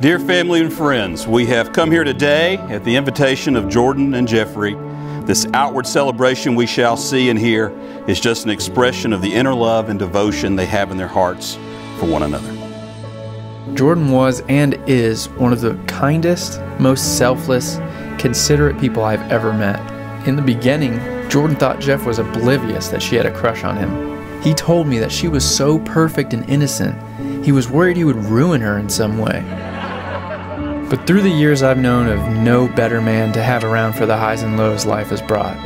Dear family and friends, we have come here today at the invitation of Jordan and Jeffrey. This outward celebration we shall see and hear is just an expression of the inner love and devotion they have in their hearts for one another. Jordan was and is one of the kindest, most selfless, considerate people I've ever met. In the beginning, Jordan thought Jeff was oblivious that she had a crush on him. He told me that she was so perfect and innocent, he was worried he would ruin her in some way. But through the years, I've known of no better man to have around for the highs and lows life has brought.